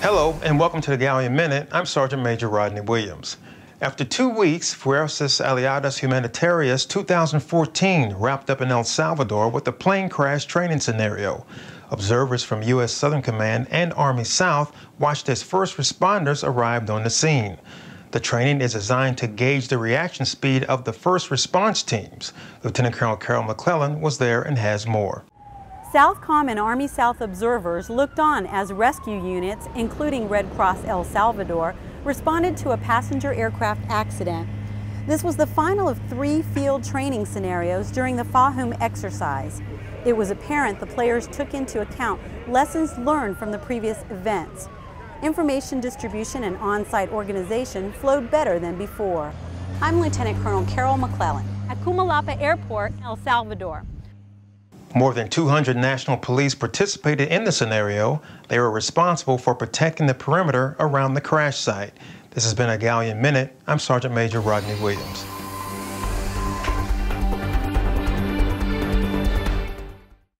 Hello, and welcome to the Galleon Minute. I'm Sergeant Major Rodney Williams. After two weeks, Fuerzas Aliadas Humanitarias 2014 wrapped up in El Salvador with a plane crash training scenario. Observers from U.S. Southern Command and Army South watched as first responders arrived on the scene. The training is designed to gauge the reaction speed of the first response teams. Lieutenant Colonel Carol McClellan was there and has more. Southcom and Army South observers looked on as rescue units, including Red Cross El Salvador, responded to a passenger aircraft accident. This was the final of three field training scenarios during the FAHUM exercise. It was apparent the players took into account lessons learned from the previous events. Information distribution and on-site organization flowed better than before. I'm Lieutenant Colonel Carol McClellan at Comalapa Airport, El Salvador. More than 200 national police participated in the scenario. They were responsible for protecting the perimeter around the crash site. This has been a Galleon Minute. I'm Sergeant Major Rodney Williams.